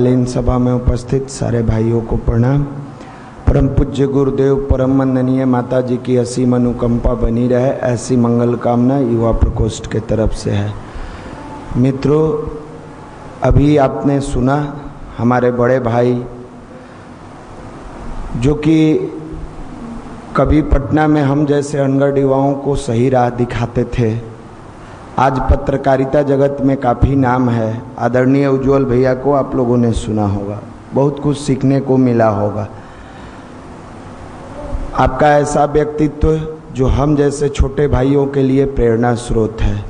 लीन सभा में उपस्थित सारे भाइयों को प्रणाम। परम पूज्य गुरुदेव, परम वंदनीय माता जी की असीम अनुकंपा बनी रहे, ऐसी मंगल कामना युवा प्रकोष्ठ के तरफ़ से है। मित्रों, अभी आपने सुना हमारे बड़े भाई, जो कि कभी पटना में हम जैसे अनगढ़ युवाओं को सही राह दिखाते थे। आज पत्रकारिता जगत में काफ़ी नाम है। आदरणीय उज्जवल भैया को आप लोगों ने सुना होगा। बहुत कुछ सीखने को मिला होगा। आपका ऐसा व्यक्तित्व जो हम जैसे छोटे भाइयों के लिए प्रेरणा स्रोत है।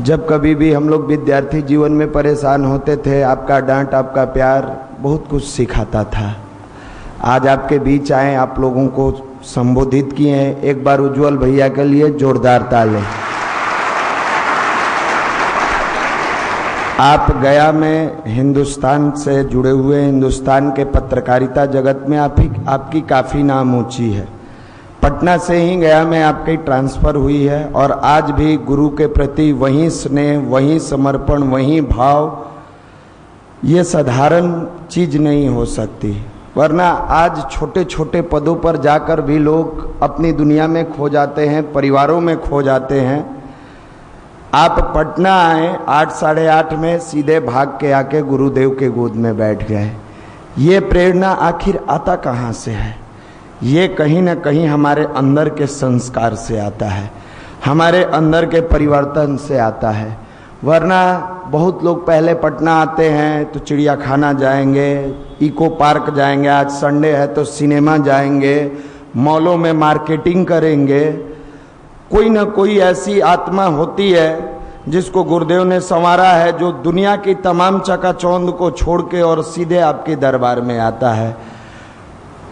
जब कभी भी हम लोग विद्यार्थी जीवन में परेशान होते थे, आपका डांट, आपका प्यार बहुत कुछ सिखाता था। आज आपके बीच आए, आप लोगों को संबोधित किए। हैं एक बार उज्जवल भैया के लिए जोरदार ताले। आप गया में हिंदुस्तान से जुड़े हुए, हिंदुस्तान के पत्रकारिता जगत में आप ही, आपकी काफ़ी नाम ऊँची है। पटना से ही गया में आपकी ट्रांसफ़र हुई है और आज भी गुरु के प्रति वही स्नेह, वही समर्पण, वही भाव, ये साधारण चीज़ नहीं हो सकती। वरना आज छोटे छोटे पदों पर जाकर भी लोग अपनी दुनिया में खो जाते हैं, परिवारों में खो जाते हैं। आप पटना आए, आठ, साढ़े आठ में सीधे भाग के आके गुरुदेव के गोद में बैठ गए। ये प्रेरणा आखिर आता कहाँ से है? ये कहीं ना कहीं हमारे अंदर के संस्कार से आता है, हमारे अंदर के परिवर्तन से आता है। वरना बहुत लोग पहले पटना आते हैं तो चिड़िया खाना जाएँगे, इको पार्क जाएँगे, आज संडे है तो सिनेमा जाएँगे, मॉलों में मार्केटिंग करेंगे कोई ना कोई ऐसी आत्मा होती है जिसको गुरुदेव ने संवारा है, जो दुनिया की तमाम चकाचौंध को छोड़ के और सीधे आपके दरबार में आता है।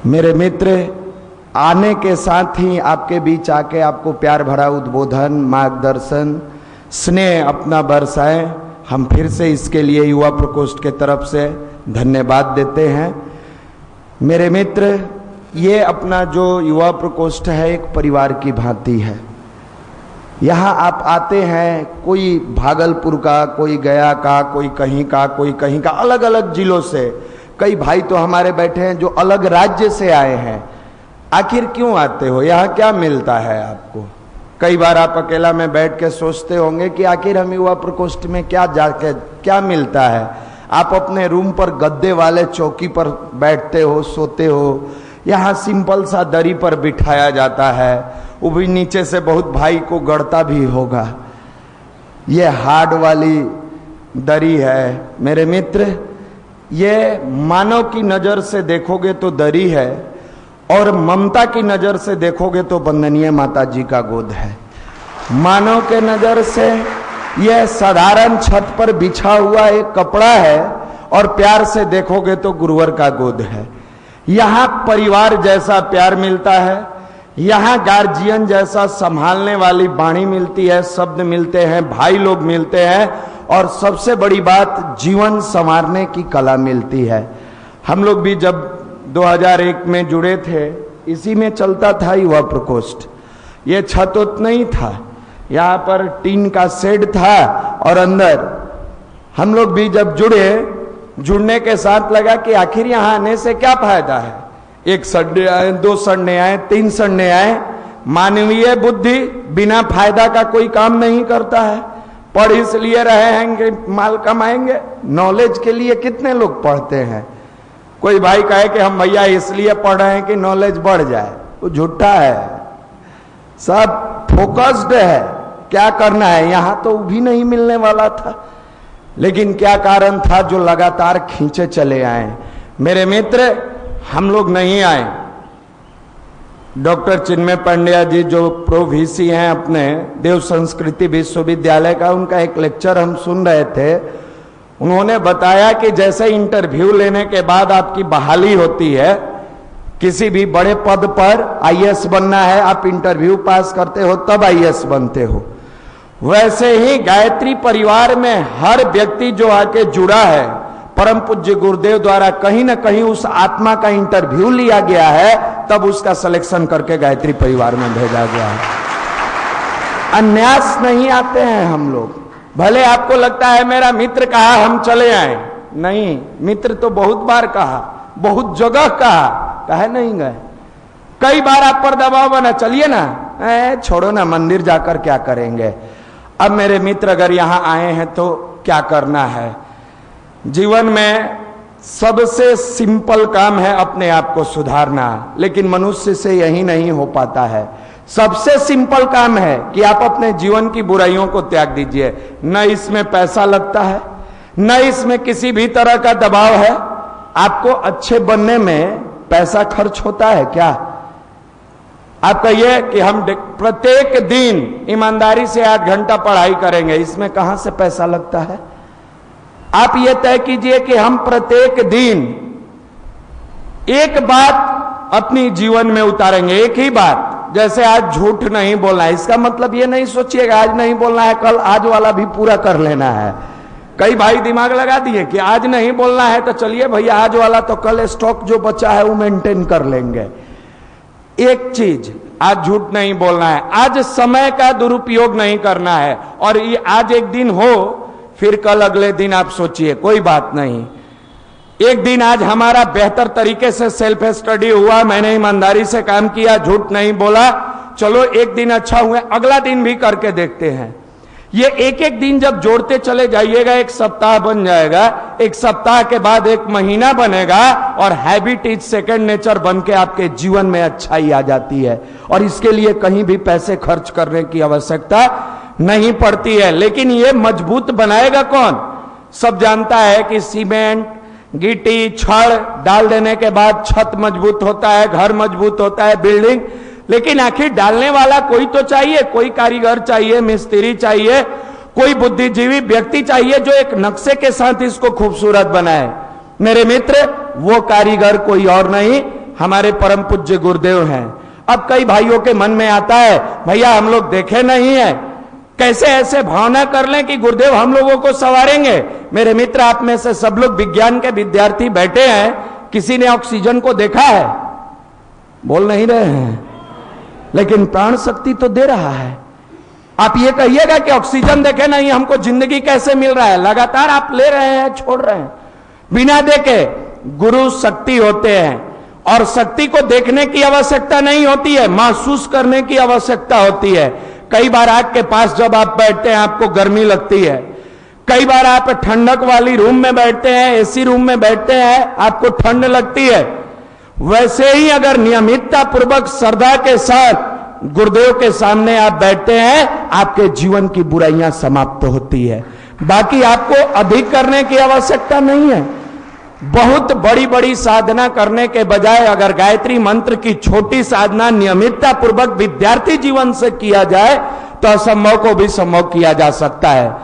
मेरे मित्र, आने के साथ ही आपके बीच आके आपको प्यार भरा उद्बोधन, मार्गदर्शन, स्नेह अपना बरसाए। हम फिर से इसके लिए युवा प्रकोष्ठ के तरफ़ से धन्यवाद देते हैं। मेरे मित्र, ये अपना जो युवा प्रकोष्ठ है, एक परिवार की भांति है। यहाँ आप आते हैं, कोई भागलपुर का, कोई गया का, कोई कहीं का, कोई कहीं का अलग अलग जिलों से। कई भाई तो हमारे बैठे हैं जो अलग राज्य से आए हैं। आखिर क्यों आते हो? यहाँ क्या मिलता है आपको? कई बार आप अकेला में बैठ के सोचते होंगे कि आखिर हम युवा प्रकोष्ठ में क्या जाके, क्या मिलता है? आप अपने रूम पर गद्दे वाले चौकी पर बैठते हो, सोते हो। यहाँ सिंपल सा दरी पर बिठाया जाता है। वो भी नीचे से बहुत भाई को गढ़ता भी होगा। ये हार्ड वाली दरी है, मेरे मित्र। ये मानव की नज़र से देखोगे तो दरी है और ममता की नज़र से देखोगे तो बंदनीय माता जी का गोद है। मानव के नज़र से यह साधारण छत पर बिछा हुआ एक कपड़ा है और प्यार से देखोगे तो गुरुवर का गोद है। यहाँ परिवार जैसा प्यार मिलता है यहाँ गार्जियन जैसा संभालने वाली बाणी मिलती है, शब्द मिलते हैं, भाई लोग मिलते हैं, और सबसे बड़ी बात जीवन संवारने की कला मिलती है। हम लोग भी जब 2001 में जुड़े थे, इसी में चलता था युवा प्रकोष्ठ। ये छत उत नहीं था। यहाँ पर टीन का शेड था और अंदर। हम लोग भी जब जुड़े, जुड़ने के साथ लगा कि आखिर यहाँ आने से क्या फ़ायदा है? एक संडे आए, दो संडे आए, तीन संडे आए। मानवीय बुद्धि बिना फ़ायदा का कोई काम नहीं करता है। पढ़ इसलिए रहे कि माल कमाएँगे। नॉलेज के लिए कितने लोग पढ़ते हैं? कोई भाई कहे कि हम भैया इसलिए पढ़ रहे हैं कि नॉलेज बढ़ जाए। वो झूठा है। सब फोकस्ड है। क्या करना है? यहाँ तो भी नहीं मिलने वाला था। लेकिन क्या कारण था जो लगातार खींचे चले आए? मेरे मित्र हम लोग नहीं आए। डॉक्टर चिन्मय पांड्या जी, जो प्रो वीसी हैं अपने, देव संस्कृति विश्वविद्यालय का, उनका एक लेक्चर हम सुन रहे थे। उन्होंने बताया कि जैसे इंटरव्यू लेने के बाद आपकी बहाली होती है, किसी भी बड़े पद पर आईएएस बनना है, आप इंटरव्यू पास करते हो, तब आईएएस बनते हो। वैसे ही गायत्री परिवार में हर व्यक्ति जो आके जुड़ा है परम पूज्य गुरुदेव द्वारा कहीं ना कहीं उस आत्मा का इंटरव्यू लिया गया है तब उसका सिलेक्शन करके गायत्री परिवार में भेजा गया है। अन्यास नहीं आते हैं हम लोग। भले आपको लगता है मेरा मित्र कहा हम चले आए। नहीं मित्र तो बहुत बार कहा बहुत जगह कहा कहे नहीं गए। कई बार आप पर दबाव बना चलिए ना। ए, छोड़ो ना मंदिर जाकर क्या करेंगे? अब मेरे मित्र अगर यहाँ आए हैं तो क्या करना है? जीवन में सबसे सिंपल काम है अपने आप को सुधारना, लेकिन मनुष्य से यही नहीं हो पाता है। सबसे सिंपल काम है कि आप अपने जीवन की बुराइयों को त्याग दीजिए। न इसमें पैसा लगता है, न इसमें किसी भी तरह का दबाव है। आपको अच्छे बनने में पैसा खर्च होता है क्या? आप कहिए कि हम प्रत्येक दिन ईमानदारी से आठ घंटा पढ़ाई करेंगे, इसमें कहाँ से पैसा लगता है? आप ये तय कीजिए कि हम प्रत्येक दिन एक बात अपनी जीवन में उतारेंगे, एक ही बात। जैसे आज झूठ नहीं बोलना है, इसका मतलब ये नहीं सोचिएगा, आज नहीं बोलना है, कल आज वाला भी पूरा कर लेना है। कई भाई दिमाग लगा दिए कि आज नहीं बोलना है तो चलिए भैया, आज वाला तो कल स्टॉक जो बचा है, वो मेंटेन कर लेंगे। एक चीज़, आज झूठ नहीं बोलना है, आज समय का दुरुपयोग नहीं करना है, और ये आज एक दिन हो फिर कल अगले दिन आप सोचिए, कोई बात नहीं। एक दिन आज हमारा बेहतर तरीके से सेल्फ स्टडी हुआ, मैंने ईमानदारी से काम किया, झूठ नहीं बोला। चलो, एक दिन अच्छा हुआ, अगला दिन भी करके देखते हैं। ये एक एक दिन जब जोड़ते चले जाइएगा, एक सप्ताह बन जाएगा, एक सप्ताह के बाद एक महीना बनेगा, और हैबिट इज़ सेकेंड नेचर बन के आपके जीवन में अच्छाई आ जाती है। और इसके लिए कहीं भी पैसे खर्च करने की आवश्यकता नहीं पड़ती है। लेकिन ये मज़बूत बनाएगा कौन? सब जानता है कि सीमेंट गिटी छड़ डाल देने के बाद छत मज़बूत होता है, घर मज़बूत होता है, बिल्डिंग। लेकिन आखिर डालने वाला कोई तो चाहिए, कोई कारीगर चाहिए, मिस्त्री चाहिए, कोई बुद्धिजीवी व्यक्ति चाहिए जो एक नक्शे के साथ इसको खूबसूरत बनाए। मेरे मित्र, वो कारीगर कोई और नहीं, हमारे परम पूज्य गुरुदेव हैं। अब कई भाइयों के मन में आता है, भैया, हम लोग देखे नहीं है। कैसे ऐसे भावना कर लें कि गुरुदेव हम लोगों को सवारेंगे? मेरे मित्र, आप में से सब लोग विज्ञान के विद्यार्थी बैठे हैं। किसी ने ऑक्सीजन को देखा है? बोल नहीं रहे हैं। लेकिन प्राण शक्ति तो दे रहा है। आप ये कहिएगा कि ऑक्सीजन देखे नहीं, हमको ज़िंदगी कैसे मिल रहा है? लगातार आप ले रहे हैं, छोड़ रहे हैं। बिना देखे गुरु शक्ति होते हैं। और शक्ति को देखने की आवश्यकता नहीं होती है, महसूस करने की आवश्यकता होती है। कई बार आग के पास जब आप बैठते हैं, आपको गर्मी लगती है। कई बार आप ठंडक वाली रूम में बैठते हैं, एसी रूम में बैठते हैं, आपको ठंड लगती है। वैसे ही अगर नियमितता पूर्वक श्रद्धा के साथ, गुरुदेव के सामने आप बैठते हैं, आपके जीवन की बुराइयाँ समाप्त होती है। बाकी आपको अधिक करने की आवश्यकता नहीं है। बहुत बड़ी बड़ी साधना करने के बजाय अगर गायत्री मंत्र की छोटी साधना नियमितता पूर्वक विद्यार्थी जीवन से किया जाए तो असंभव को भी संभव किया जा सकता है।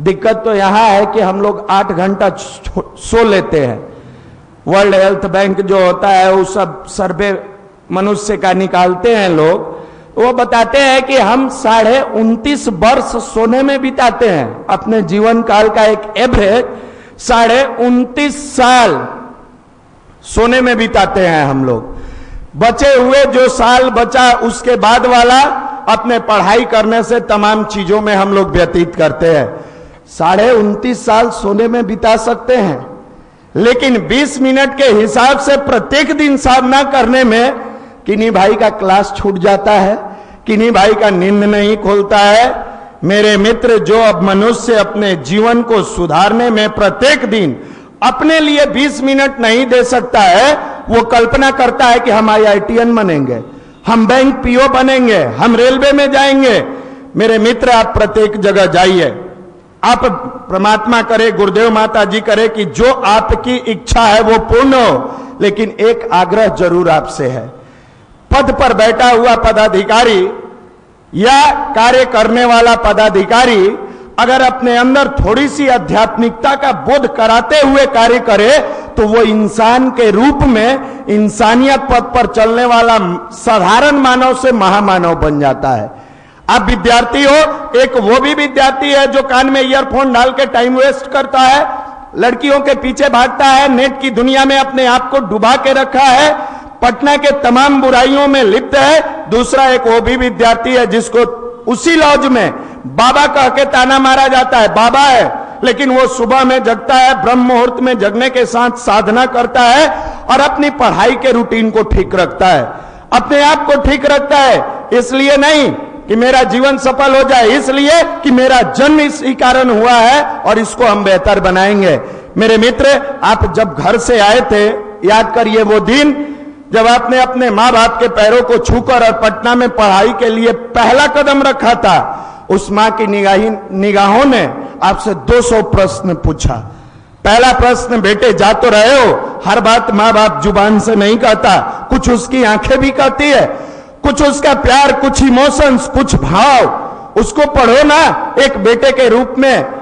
दिक्कत तो यहाँ है कि हम लोग आठ घंटा सो लेते हैं। वर्ल्ड हेल्थ बैंक जो होता है, वो सब सर्वे मनुष्य का निकालते हैं लोग। वो बताते हैं कि हम साढ़े उन्तीस वर्ष सोने में बिताते हैं। अपने जीवन काल का एक एवरेज साढ़े उन्तीस साल सोने में बिताते हैं हम लोग। बचे हुए जो साल बचा, उसके बाद वाला अपने पढ़ाई करने से तमाम चीज़ों में हम लोग व्यतीत करते हैं। साढ़े उन्तीस साल सोने में बिता सकते हैं। लेकिन 20 मिनट के हिसाब से प्रत्येक दिन साधना करने में किन्हीं भाई का क्लास छूट जाता है, किन्हीं भाई का नींद नहीं खोलता है मेरे मित्र, जो अब मनुष्य अपने जीवन को सुधारने में प्रत्येक दिन अपने लिए 20 मिनट नहीं दे सकता है, वो कल्पना करता है कि हम आईआईटीएन बनेंगे, हम बैंक पीओ बनेंगे, हम रेलवे में जाएँगे। मेरे मित्र, आप प्रत्येक जगह जाइए। आप परमात्मा करे, गुरुदेव माता जी करे कि जो आपकी इच्छा है वो पूर्ण हो, लेकिन एक आग्रह ज़रूर आपसे है। पद पर बैठा हुआ पदाधिकारी या कार्य करने वाला पदाधिकारी अगर अपने अंदर थोड़ी सी आध्यात्मिकता का बोध कराते हुए कार्य करे तो वो इंसान के रूप में इंसानियत पद पर चलने वाला साधारण मानव से महामानव बन जाता है। आप विद्यार्थी हो, एक वो भी विद्यार्थी है जो कान में ईयरफोन डाल के टाइम वेस्ट करता है, लड़कियों के पीछे भागता है, नेट की दुनिया में अपने आप को डुबा के रखा है पटना के तमाम बुराइयों में लिप्त है। दूसरा एक वो भी विद्यार्थी है जिसको उसी लॉज में बाबा कह के ताना मारा जाता है। बाबा है, लेकिन वो सुबह में जगता है, ब्रह्म मुहूर्त में जगने के साथ साधना करता है और अपनी पढ़ाई के रूटीन को ठीक रखता है। अपने आप को ठीक रखता है, इसलिए नहीं कि मेरा जीवन सफल हो जाए, इसलिए कि मेरा जन्म इसी कारण हुआ है और इसको हम बेहतर बनाएँगे। मेरे मित्र, आप जब घर से आए थे, याद करिए वो दिन जब आपने अपने माँ बाप के पैरों को छूकर और पटना में पढ़ाई के लिए पहला कदम रखा था, उस माँ की निगाही, निगाहों ने आपसे 200 प्रश्न पूछा। पहला प्रश्न, बेटे, जा तो रहे हो। हर बात माँ बाप ज़ुबान से नहीं कहता। कुछ उसकी आँखें भी कहती है। कुछ उसका प्यार, कुछ इमोशंस कुछ भाव। उसको पढ़ो ना एक बेटे के रूप में।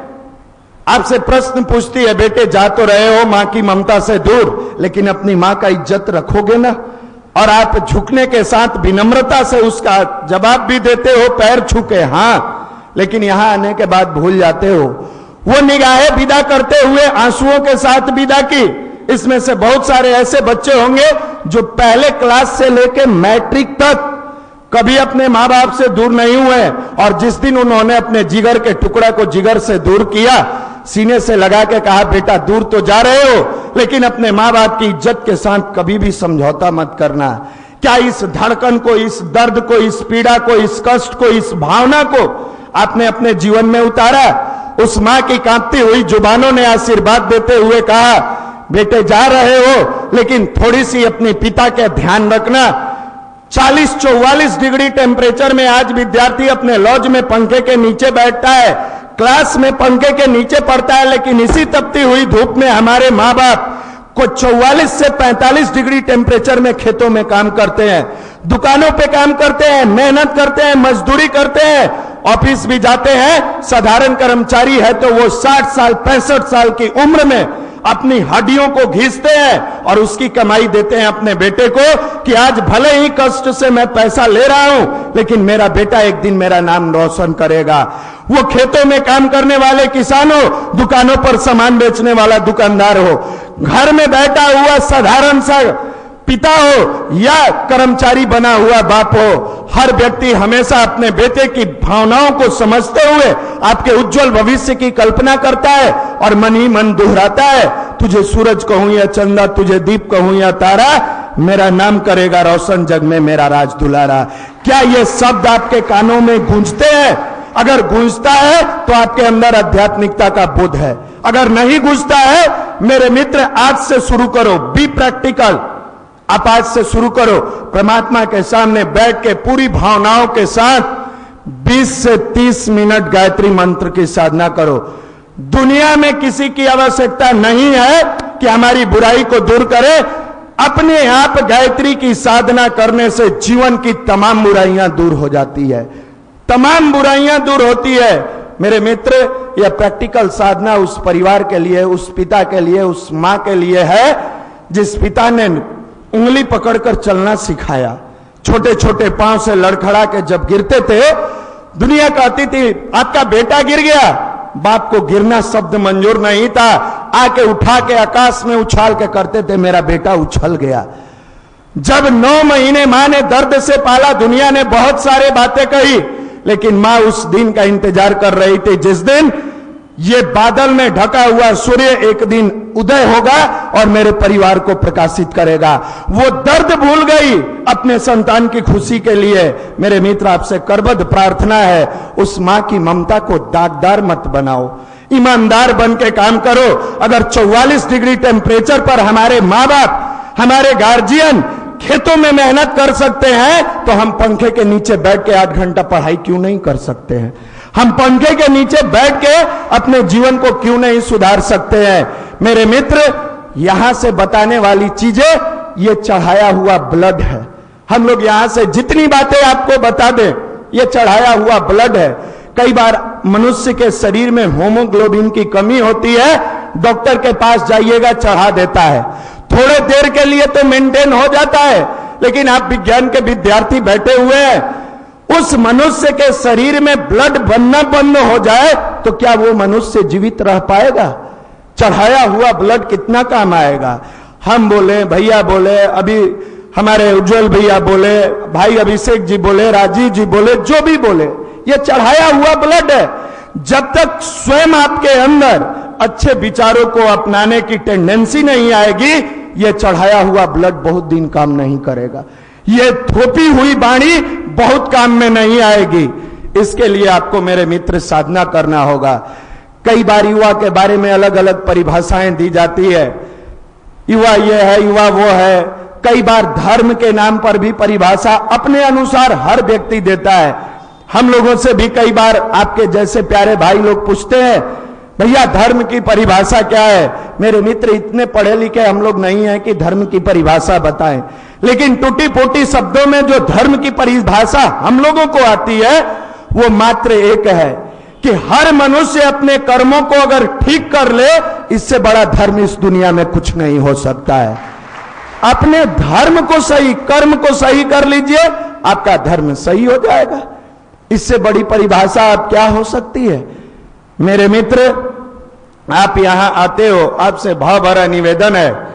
आपसे प्रश्न पूछती है, बेटे, जा तो रहे हो, माँ की ममता से दूर, लेकिन अपनी माँ का इज़्ज़त रखोगे ना? और आप झुकने के साथ विनम्रता से उसका जवाब भी देते हो, पैर छुके, हाँ, लेकिन यहाँ आने के बाद भूल जाते हो। वो निगाहें विदा करते हुए आंसुओं के साथ विदा की। इसमें से बहुत सारे ऐसे बच्चे होंगे जो पहले क्लास से लेकर मैट्रिक तक कभी अपने माँ बाप से दूर नहीं हुए और जिस दिन उन्होंने अपने जिगर के टुकड़ा को जिगर से दूर किया सीने से लगा के कहा, बेटा, दूर तो जा रहे हो, लेकिन अपने माँ बाप की इज़्ज़त के साथ कभी भी समझौता मत करना। क्या इस धड़कन को, इस दर्द को, इस पीड़ा को, इस कष्ट को, इस भावना को आपने अपने जीवन में उतारा? उस माँ की कांपती हुई जुबानों ने आशीर्वाद देते हुए कहा, बेटे, जा रहे हो, लेकिन थोड़ी सी अपने पिता के ध्यान रखना। 40-44 डिग्री टेम्परेचर में आज विद्यार्थी अपने लॉज में पंखे के नीचे बैठता है। क्लास में पंखे के नीचे पड़ता है, लेकिन इसी तपती हुई धूप में हमारे माँ बाप को 44 से 45 डिग्री टेम्परेचर में खेतों में काम करते हैं। दुकानों पे काम करते हैं, मेहनत करते हैं, मजदूरी करते हैं, ऑफ़िस भी जाते हैं। साधारण कर्मचारी है तो वो 60 साल, पैंसठ साल की उम्र में अपनी हड्डियों को घीसते हैं और उसकी कमाई देते हैं अपने बेटे को कि आज भले ही कष्ट से मैं पैसा ले रहा हूँ, लेकिन मेरा बेटा एक दिन मेरा नाम रोशन करेगा। वो खेतों में काम करने वाले किसान हो दुकानों पर सामान बेचने वाला दुकानदार हो। घर में बैठा हुआ साधारण सा पिता हो या कर्मचारी बना हुआ बाप हो, हर व्यक्ति हमेशा अपने बेटे की भावनाओं को समझते हुए आपके उज्जवल भविष्य की कल्पना करता है और मन ही मन दोहराता है, तुझे सूरज कहूँ या चंदा, तुझे दीप कहूँ या तारा, मेरा नाम करेगा रोशन जग में मेरा राज दुलारा। क्या ये शब्द आपके कानों में गूंजते हैं? अगर गूंजता है तो आपके अंदर आध्यात्मिकता का बोध है। अगर नहीं गूंजता है, मेरे मित्र आज से शुरू करो बी प्रैक्टिकल आप आज से शुरू करो। परमात्मा के सामने बैठ के पूरी भावनाओं के साथ 20 से 30 मिनट गायत्री मंत्र की साधना करो। दुनिया में किसी की आवश्यकता नहीं है कि हमारी बुराई को दूर करे। अपने आप गायत्री की साधना करने से जीवन की तमाम बुराइयाँ दूर हो जाती है। तमाम बुराइयाँ दूर होती है। मेरे मित्र, यह प्रैक्टिकल साधना उस परिवार के लिए, उस पिता के लिए, उस माँ के लिए है, जिस पिता ने उंगली पकड़कर चलना सिखाया। छोटे छोटे पाँव से लड़खड़ा के जब गिरते थे, दुनिया कहती थी आपका बेटा गिर गया। बाप को गिरना शब्द मंजूर नहीं था। आके उठा के आकाश में उछाल के करते थे, मेरा बेटा उछल गया। जब नौ महीने माँ ने दर्द से पाला, दुनिया ने बहुत सारे बातें कही, लेकिन माँ उस दिन का इंतज़ार कर रही थी। जिस दिन ये बादल में ढका हुआ सूर्य एक दिन उदय होगा और मेरे परिवार को प्रकाशित करेगा। वो दर्द भूल गई अपने संतान की खुशी के लिए। मेरे मित्र, आपसे करबद्ध प्रार्थना है, उस माँ की ममता को दागदार मत बनाओ। ईमानदार बन के काम करो। अगर 44 डिग्री टेम्परेचर पर हमारे माँ बाप हमारे गार्जियन खेतों में मेहनत कर सकते हैं तो हम पंखे के नीचे बैठ के आठ घंटा पढ़ाई क्यों नहीं कर सकते हैं? हम पंखे के नीचे बैठ के अपने जीवन को क्यों नहीं सुधार सकते हैं? मेरे मित्र, यहाँ से बताने वाली चीज़ें, ये चढ़ाया हुआ ब्लड है। हम लोग यहाँ से जितनी बातें आपको बता दें, ये चढ़ाया हुआ ब्लड है। कई बार मनुष्य के शरीर में होमोग्लोबिन की कमी होती है डॉक्टर के पास जाइएगा, चढ़ा देता है। थोड़े देर के लिए तो मेंटेन हो जाता है, लेकिन आप विज्ञान के विद्यार्थी बैठे हुए हैं उस मनुष्य के शरीर में ब्लड बनना बंद हो जाए तो क्या वो मनुष्य जीवित रह पाएगा? चढ़ाया हुआ ब्लड कितना काम आएगा? हम बोले, भैया बोले, अभी हमारे उज्जवल भैया बोले, भाई अभिषेक जी बोले, राजीव जी बोले, जो भी बोले, ये चढ़ाया हुआ ब्लड है। जब तक स्वयं आपके अंदर अच्छे विचारों को अपनाने की टेंडेंसी नहीं आएगी यह चढ़ाया हुआ ब्लड बहुत दिन काम नहीं करेगा। यह थोपी हुई बाणी बहुत काम में नहीं आएगी। इसके लिए आपको मेरे मित्र साधना करना होगा। कई बार युवा के बारे में अलग अलग परिभाषाएँ दी जाती है। युवा ये है, युवा वो है। कई बार धर्म के नाम पर भी परिभाषा अपने अनुसार हर व्यक्ति देता है। हम लोगों से भी कई बार आपके जैसे प्यारे भाई लोग पूछते हैं भैया, धर्म की परिभाषा क्या है? मेरे मित्र इतने पढ़े लिखे हम लोग नहीं है कि धर्म की परिभाषा बताएँ। लेकिन टूटी पोटी शब्दों में जो धर्म की परिभाषा हम लोगों को आती है, वो मात्र एक है कि हर मनुष्य अपने कर्मों को अगर ठीक कर ले, इससे बड़ा धर्म इस दुनिया में कुछ नहीं हो सकता है। अपने धर्म को सही, कर्म को सही कर लीजिए, आपका धर्म सही हो जाएगा। इससे बड़ी परिभाषा आप क्या हो सकती है? मेरे मित्र, आप यहाँ आते हो, आपसे भाव भरा निवेदन है।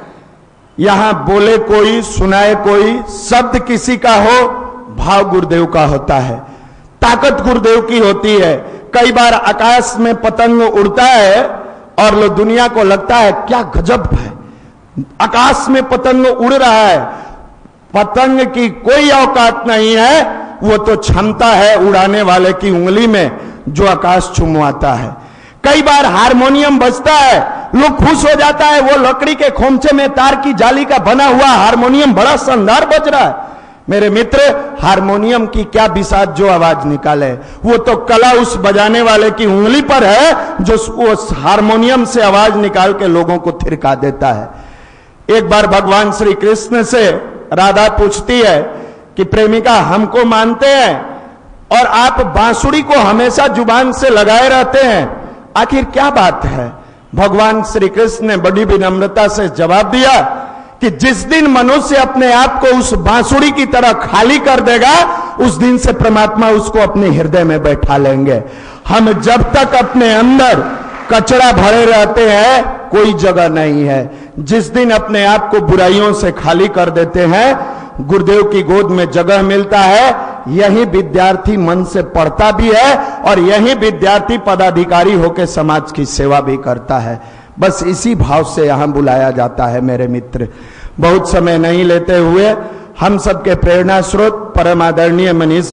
यहाँ बोले कोई, सुनाए कोई, शब्द किसी का हो, भाव गुरुदेव का होता है। ताकत गुरुदेव की होती है। कई बार आकाश में पतंग उड़ता है और लो दुनिया को लगता है, क्या गजब है। आकाश में पतंग उड़ रहा है। पतंग की कोई औकात नहीं है, वो तो क्षमता है उड़ाने वाले की उंगली में। जो आकाश चुमवाता है। कई बार हारमोनियम बजता है, लोग खुश हो जाता है, वो लकड़ी के खोमचे में तार की जाली का बना हुआ हारमोनियम बड़ा शानदार बज रहा है। मेरे मित्र, हारमोनियम की क्या बिसात जो आवाज़ निकाले। वो तो कला उस बजाने वाले की उंगली पर है, जो उस हारमोनियम से आवाज़ निकाल के लोगों को थिरका देता है। एक बार भगवान श्री कृष्ण से राधा पूछती है कि, प्रेमिका, हमको मानते हैं? और आप बांसुड़ी को हमेशा ज़ुबान से लगाए रहते हैं। आखिर क्या बात है? भगवान श्री कृष्ण ने बड़ी विनम्रता से जवाब दिया कि जिस दिन मनुष्य अपने आप को उस बांसुड़ी की तरह खाली कर देगा, उस दिन से परमात्मा उसको अपने हृदय में बैठा लेंगे। हम जब तक अपने अंदर कचरा भरे रहते हैं, कोई जगह नहीं है। जिस दिन अपने आप को बुराइयों से खाली कर देते हैं, गुरुदेव की गोद में जगह मिलता है यही विद्यार्थी मन से पढ़ता भी है और यही विद्यार्थी पदाधिकारी होकर समाज की सेवा भी करता है। बस इसी भाव से यहाँ बुलाया जाता है मेरे मित्र। बहुत समय नहीं लेते हुए हम सबके प्रेरणा स्रोत परम आदरणीय मनीष